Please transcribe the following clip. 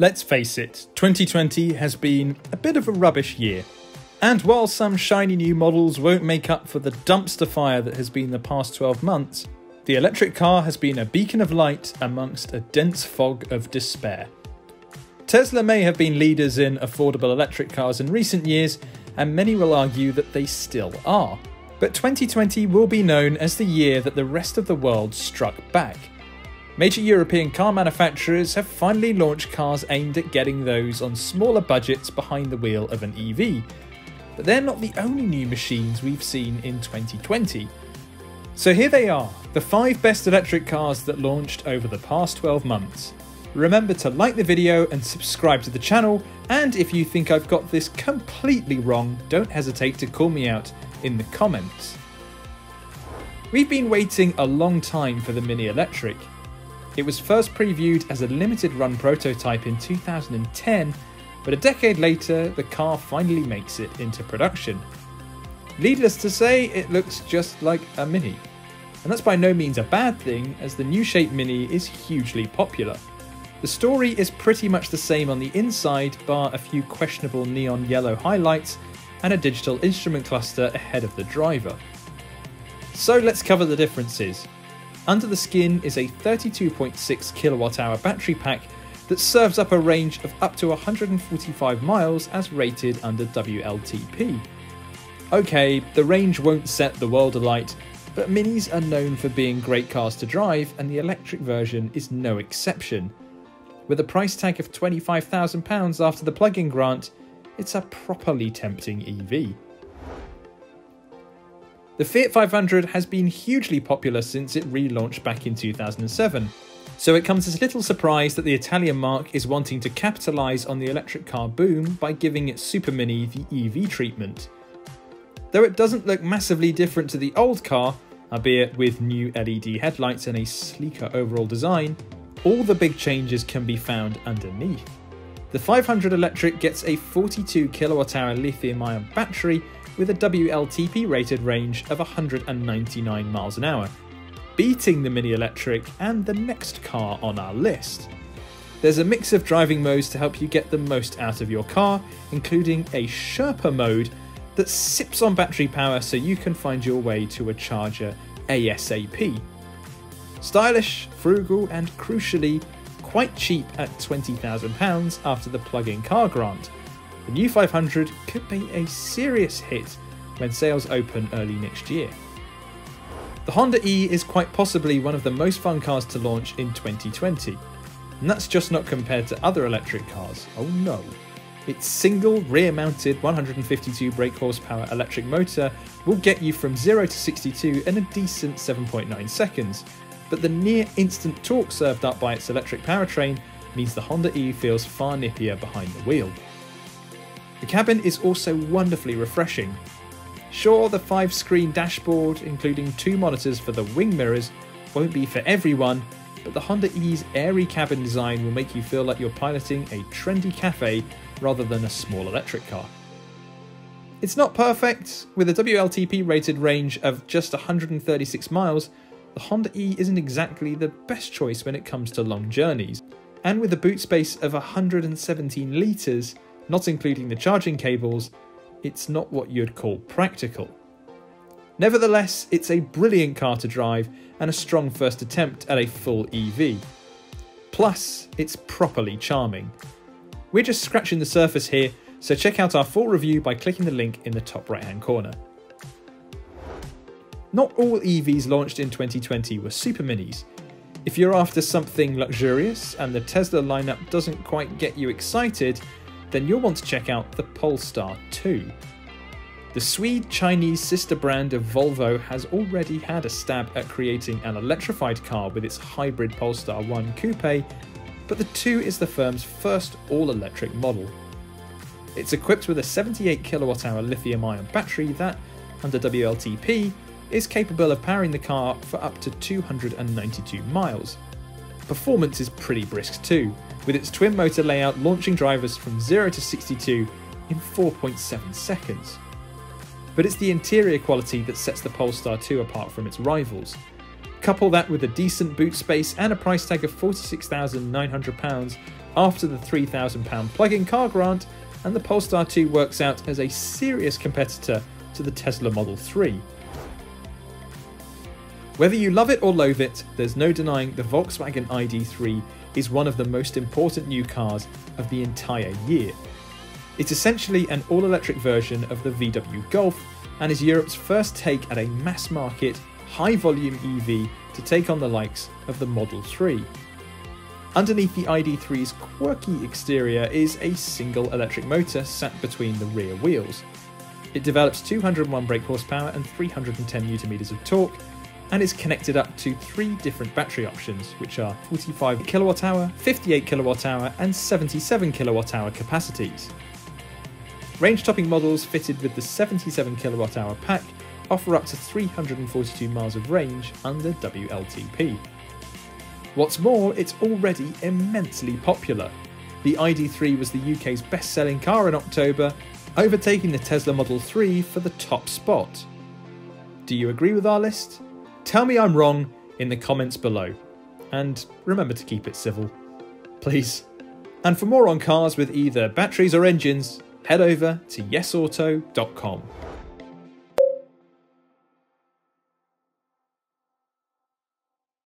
Let's face it, 2020 has been a bit of a rubbish year. And while some shiny new models won't make up for the dumpster fire that has been the past 12 months, the electric car has been a beacon of light amongst a dense fog of despair. Tesla may have been leaders in affordable electric cars in recent years, and many will argue that they still are. But 2020 will be known as the year that the rest of the world struck back Major European car manufacturers have finally launched cars aimed at getting those on smaller budgets behind the wheel of an EV. But they're not the only new machines we've seen in 2020. So here they are, the 5 best electric cars that launched over the past 12 months. Remember to like the video and subscribe to the channel, and if you think I've got this completely wrong, don't hesitate to call me out in the comments. We've been waiting a long time for the Mini Electric, it was first previewed as a limited run prototype in 2010, but a decade later, the car finally makes it into production. Needless to say, it looks just like a Mini. And that's by no means a bad thing, as the new shape Mini is hugely popular. The story is pretty much the same on the inside, bar a few questionable neon yellow highlights and a digital instrument cluster ahead of the driver. So let's cover the differences. Under the skin is a 32.6 kilowatt hour battery pack that serves up a range of up to 145 miles as rated under WLTP. Okay, the range won't set the world alight, but Minis are known for being great cars to drive, and the electric version is no exception. With a price tag of £25,000 after the plug in grant, it's a properly tempting EV. The Fiat 500 has been hugely popular since it relaunched back in 2007, so it comes as little surprise that the Italian marque is wanting to capitalise on the electric car boom by giving its Super Mini the EV treatment. Though it doesn't look massively different to the old car, albeit with new LED headlights and a sleeker overall design, all the big changes can be found underneath. The 500 electric gets a 42 kWh lithium ion battery with a WLTP rated range of 199 miles an hour, beating the Mini Electric and the next car on our list. There's a mix of driving modes to help you get the most out of your car, including a Sherpa mode that sips on battery power so you can find your way to a charger ASAP. Stylish, frugal, and crucially, quite cheap at £20,000 after the plug in car grant, the new 500 could be a serious hit when sales open early next year. The Honda E is quite possibly one of the most fun cars to launch in 2020. And that's just not compared to other electric cars, oh no. Its single rear mounted 152 brake horsepower electric motor will get you from 0 to 62 in a decent 7.9 seconds, but the near instant torque served up by its electric powertrain means the Honda E feels far nippier behind the wheel. The cabin is also wonderfully refreshing. Sure, the 5 screen dashboard, including two monitors for the wing mirrors, won't be for everyone, but the Honda E's airy cabin design will make you feel like you're piloting a trendy cafe rather than a small electric car. It's not perfect, with a WLTP rated range of just 136 miles, the Honda E isn't exactly the best choice when it comes to long journeys. And with a boot space of 117 litres, not including the charging cables, it's not what you'd call practical. Nevertheless, it's a brilliant car to drive and a strong first attempt at a full EV. Plus, it's properly charming. We're just scratching the surface here, so check out our full review by clicking the link in the top right hand corner. Not all EVs launched in 2020 were super minis. If you're after something luxurious and the Tesla lineup doesn't quite get you excited, then you'll want to check out the Polestar 2. The Swede Chinese sister brand of Volvo has already had a stab at creating an electrified car with its hybrid Polestar 1 coupe, but the 2 is the firm's first all electric model. It's equipped with a 78 kWh lithium ion battery that, under WLTP, is capable of powering the car for up to 292 miles. Performance is pretty brisk too, with its twin motor layout launching drivers from 0 to 62 in 4.7 seconds. But it's the interior quality that sets the Polestar 2 apart from its rivals. Couple that with a decent boot space and a price tag of £46,900, after the £3,000 plug-in car grant, and the Polestar 2 works out as a serious competitor to the Tesla Model 3. Whether you love it or loathe it, there's no denying the Volkswagen ID3 is one of the most important new cars of the entire year. It's essentially an all electric version of the VW Golf and is Europe's first take at a mass market, high volume EV to take on the likes of the Model 3. Underneath the ID3's quirky exterior is a single electric motor sat between the rear wheels. It develops 201 brake horsepower and 310 Nm of torque, and is connected up to three different battery options, which are 45 kWh, 58 kWh, and 77 kWh capacities. Range topping models fitted with the 77 kWh pack offer up to 342 miles of range under WLTP. What's more, it's already immensely popular. The ID3 was the UK's best selling car in October, overtaking the Tesla Model 3 for the top spot. Do you agree with our list? Tell me I'm wrong in the comments below. And remember to keep it civil. Please. And for more on cars with either batteries or engines, head over to yesauto.com.